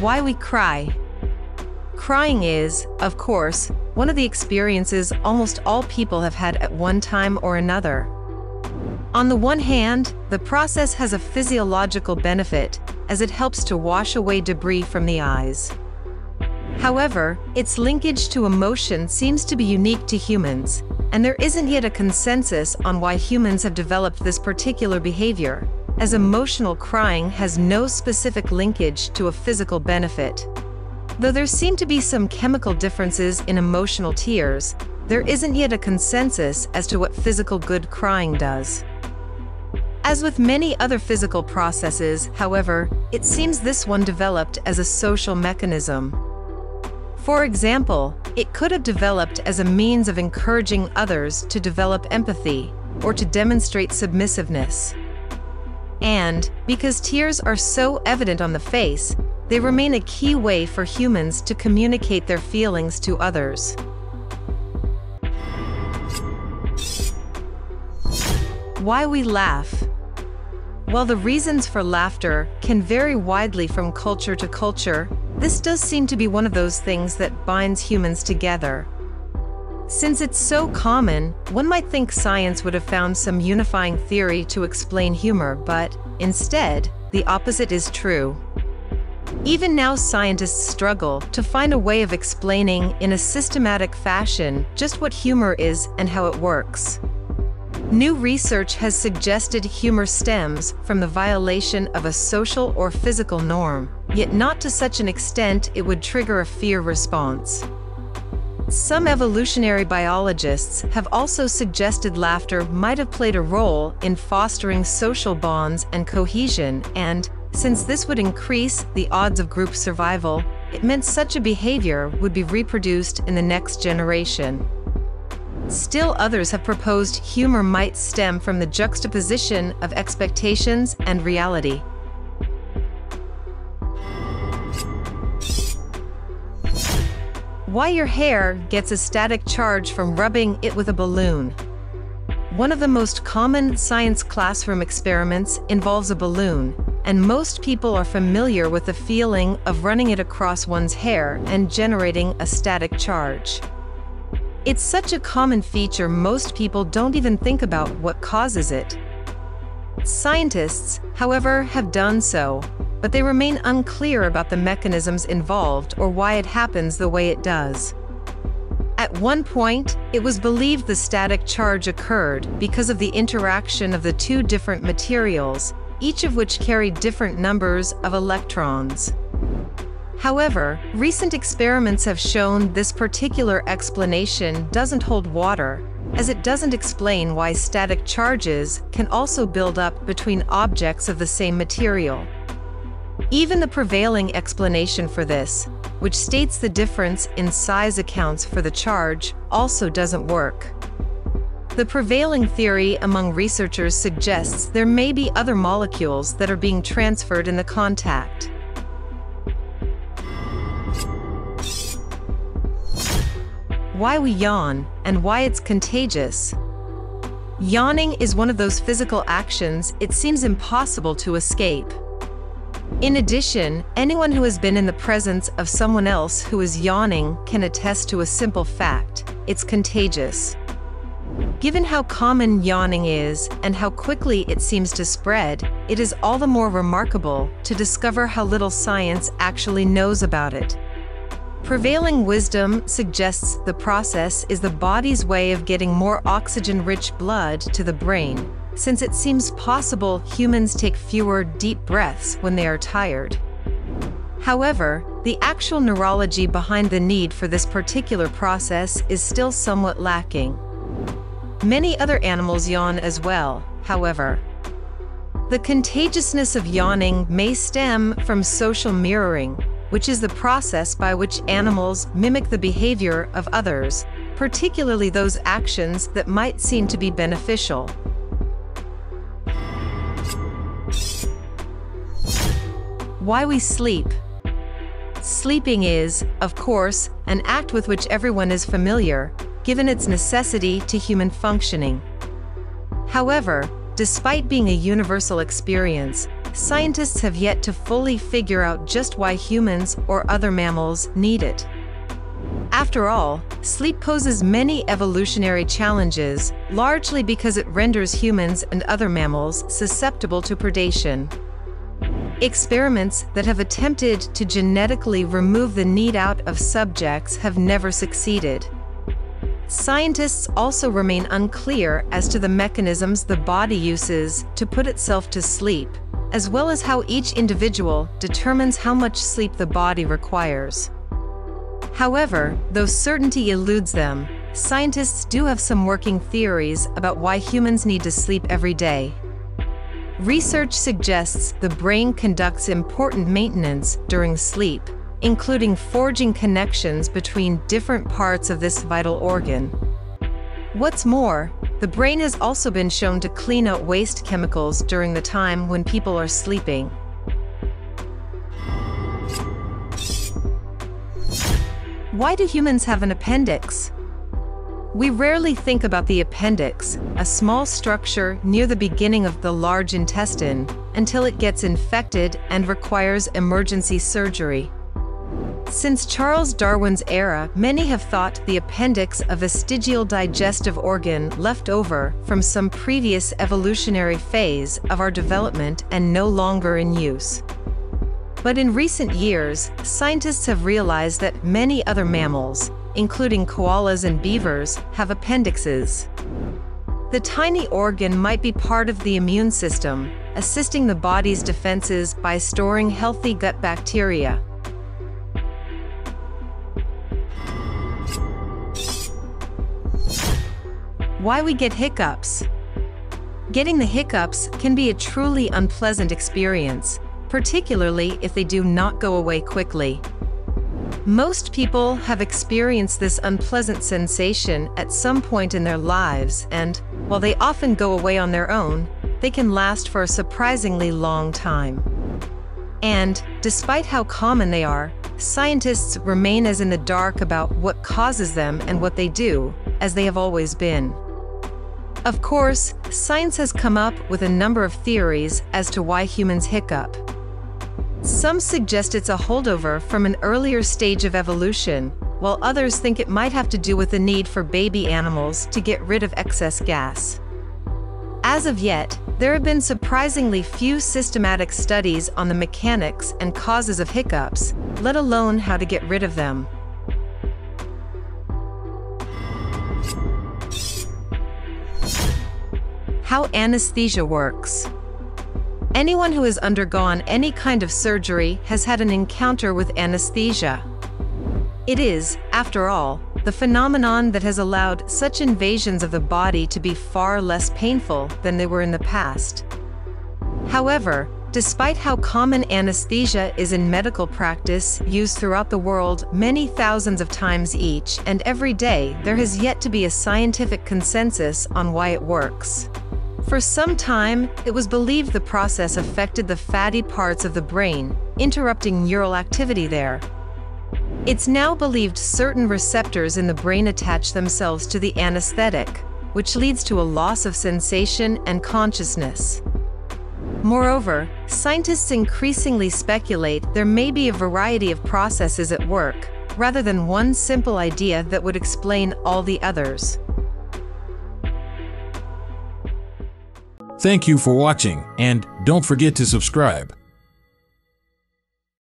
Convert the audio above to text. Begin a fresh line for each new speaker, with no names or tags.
Why we cry. Crying is, of course, one of the experiences almost all people have had at one time or another. On the one hand, the process has a physiological benefit, as it helps to wash away debris from the eyes. However, its linkage to emotion seems to be unique to humans, and there isn't yet a consensus on why humans have developed this particular behavior, as emotional crying has no specific linkage to a physical benefit. Though there seem to be some chemical differences in emotional tears, there isn't yet a consensus as to what physical good crying does. As with many other physical processes, however, it seems this one developed as a social mechanism. For example, it could have developed as a means of encouraging others to develop empathy or to demonstrate submissiveness. And, because tears are so evident on the face, they remain a key way for humans to communicate their feelings to others. Why we laugh. While the reasons for laughter can vary widely from culture to culture, this does seem to be one of those things that binds humans together. Since it's so common, one might think science would have found some unifying theory to explain humor, but instead, the opposite is true. Even now, scientists struggle to find a way of explaining in a systematic fashion just what humor is and how it works. New research has suggested humor stems from the violation of a social or physical norm, yet not to such an extent it would trigger a fear response. Some evolutionary biologists have also suggested laughter might have played a role in fostering social bonds and cohesion, and, since this would increase the odds of group survival, it meant such a behavior would be reproduced in the next generation. Still others have proposed humor might stem from the juxtaposition of expectations and reality. Why your hair gets a static charge from rubbing it with a balloon. One of the most common science classroom experiments involves a balloon, and most people are familiar with the feeling of running it across one's hair and generating a static charge. It's such a common feature most people don't even think about what causes it. Scientists, however, have done so, but they remain unclear about the mechanisms involved or why it happens the way it does. At one point, it was believed the static charge occurred because of the interaction of the two different materials, each of which carried different numbers of electrons. However, recent experiments have shown this particular explanation doesn't hold water, as it doesn't explain why static charges can also build up between objects of the same material. Even the prevailing explanation for this, which states the difference in size accounts for the charge, also doesn't work. The prevailing theory among researchers suggests there may be other molecules that are being transferred in the contact. Why we yawn and why it's contagious. Yawning is one of those physical actions it seems impossible to escape. In addition, anyone who has been in the presence of someone else who is yawning can attest to a simple fact it's contagious. Given how common yawning is and how quickly it seems to spread, it is all the more remarkable to discover how little science actually knows about it. Prevailing wisdom suggests the process is the body's way of getting more oxygen rich blood to the brain, since it seems possible humans take fewer deep breaths when they are tired. However, the actual neurology behind the need for this particular process is still somewhat lacking. Many other animals yawn as well, however. The contagiousness of yawning may stem from social mirroring, which is the process by which animals mimic the behavior of others, particularly those actions that might seem to be beneficial. Why we sleep. Sleeping is, of course, an act with which everyone is familiar, given its necessity to human functioning. However, despite being a universal experience, scientists have yet to fully figure out just why humans or other mammals need it. After all, sleep poses many evolutionary challenges, largely because it renders humans and other mammals susceptible to predation. Experiments that have attempted to genetically remove the need out of subjects have never succeeded. Scientists also remain unclear as to the mechanisms the body uses to put itself to sleep, as well as how each individual determines how much sleep the body requires. However, though certainty eludes them, scientists do have some working theories about why humans need to sleep every day. Research suggests the brain conducts important maintenance during sleep, including forging connections between different parts of this vital organ. What's more, the brain has also been shown to clean out waste chemicals during the time when people are sleeping. Why do humans have an appendix? We rarely think about the appendix, a small structure near the beginning of the large intestine, until it gets infected and requires emergency surgery. Since Charles Darwin's era, many have thought the appendix a vestigial digestive organ left over from some previous evolutionary phase of our development and no longer in use. But in recent years, scientists have realized that many other mammals, including koalas and beavers, have appendixes. The tiny organ might be part of the immune system, assisting the body's defenses by storing healthy gut bacteria. Why we get hiccups? Getting the hiccups can be a truly unpleasant experience, particularly if they do not go away quickly. Most people have experienced this unpleasant sensation at some point in their lives, and while they often go away on their own, they can last for a surprisingly long time. And, despite how common they are, scientists remain as in the dark about what causes them and what they do, as they have always been. Of course, science has come up with a number of theories as to why humans hiccup. Some suggest it's a holdover from an earlier stage of evolution, while others think it might have to do with the need for baby animals to get rid of excess gas. As of yet, there have been surprisingly few systematic studies on the mechanics and causes of hiccups, let alone how to get rid of them. How anesthesia works. Anyone who has undergone any kind of surgery has had an encounter with anesthesia. It is, after all, the phenomenon that has allowed such invasions of the body to be far less painful than they were in the past. However, despite how common anesthesia is in medical practice used throughout the world many thousands of times each and every day, there has yet to be a scientific consensus on why it works. For some time, it was believed the process affected the fatty parts of the brain, interrupting neural activity there. It's now believed certain receptors in the brain attach themselves to the anesthetic, which leads to a loss of sensation and consciousness. Moreover, scientists increasingly speculate there may be a variety of processes at work, rather than one simple idea that would explain all the others.
Thank you for watching, and don't forget to subscribe.